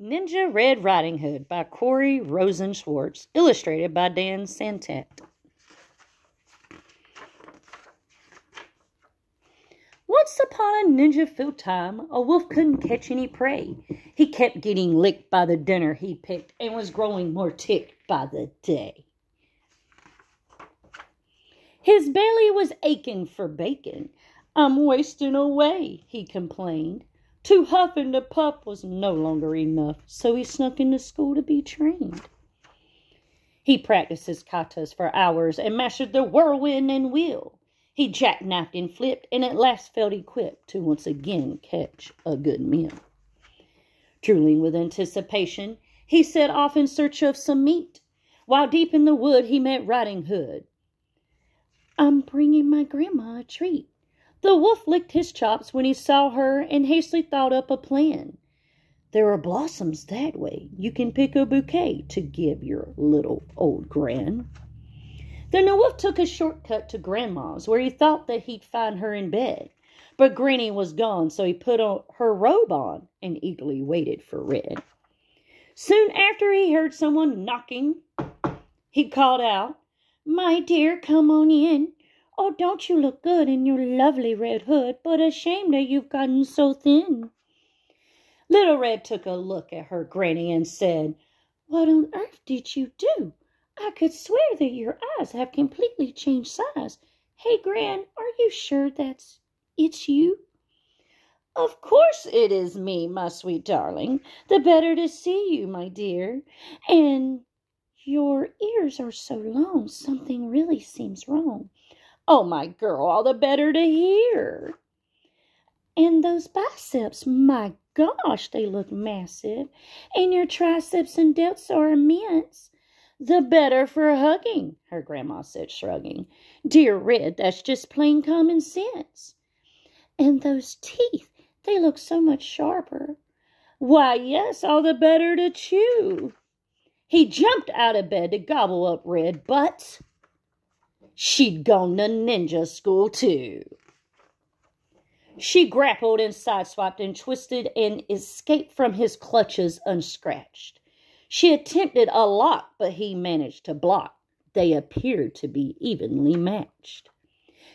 Ninja Red Riding Hood by Corey Rosen Schwartz, illustrated by Dan Santat. Once upon a ninja filled time, a wolf couldn't catch any prey. He kept getting licked by the dinner he picked and was growing more ticked by the day. His belly was aching for bacon. I'm wasting away, he complained. To huff and to puff was no longer enough, so he snuck into school to be trained. He practiced his katas for hours and mastered the whirlwind and wheel. He jackknifed and flipped and at last felt equipped to once again catch a good meal. Drooling with anticipation, he set off in search of some meat. While deep in the wood, he met Riding Hood. I'm bringing my grandma a treat, the wolf licked his chops when he saw her and hastily thought up a plan. There are blossoms that way. You can pick a bouquet to give your little old gran. Then the wolf took a shortcut to Grandma's, where he thought that he'd find her in bed. But Granny was gone, so he put her robe on and eagerly waited for Red. Soon after he heard someone knocking, he called out, My dear, come on in. Oh, don't you look good in your lovely red hood, but a shame that you've gotten so thin. Little Red took a look at her granny and said, What on earth did you do? I could swear that your eyes have completely changed size. Hey, Gran, are you sure that's it's you? Of course it is me, my sweet darling. The better to see you, my dear. And your ears are so long, something really seems wrong. Oh, my girl, all the better to hear. And those biceps, my gosh, they look massive. And your triceps and delts are immense. The better for hugging, her grandma said, shrugging. Dear Red, that's just plain common sense. And those teeth, they look so much sharper. Why, yes, all the better to chew. He jumped out of bed to gobble up Red, but She'd gone to ninja school too. She grappled and sideswiped and twisted and escaped from his clutches unscratched. She attempted a lock, but he managed to block. They appeared to be evenly matched.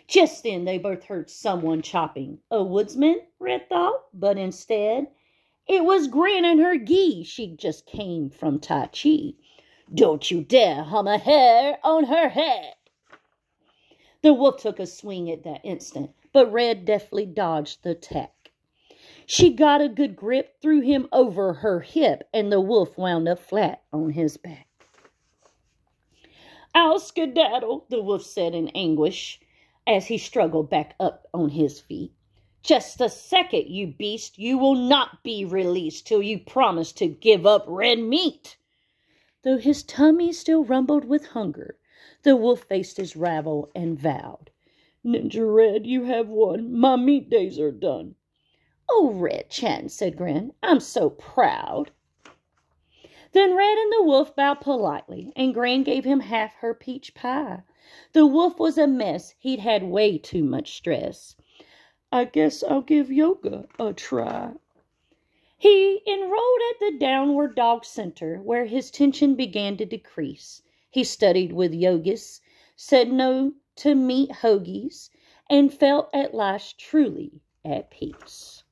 Just then they both heard someone chopping. A woodsman, Red thought, but instead it was Gran and her gi. She just came from Tai Chi. Don't you dare hum a hair on her head. The wolf took a swing at that instant, but Red deftly dodged the attack. She got a good grip, threw him over her hip, and the wolf wound up flat on his back. I'll skedaddle, the wolf said in anguish as he struggled back up on his feet. Just a second, you beast. You will not be released till you promise to give up red meat. Though his tummy still rumbled with hunger, the wolf faced his rival and vowed, Ninja Red, you have won. My meat days are done. Oh, Red Chan, said Gran, I'm so proud. Then Red and the wolf bowed politely, and Gran gave him half her peach pie. The wolf was a mess. He'd had way too much stress. I guess I'll give yoga a try. He enrolled at the Downward Dog Center, where his tension began to decrease. He studied with yogis, said no to meat hoagies, and felt at last truly at peace.